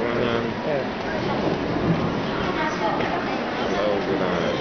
ganyan. Yeah. Hello, good night.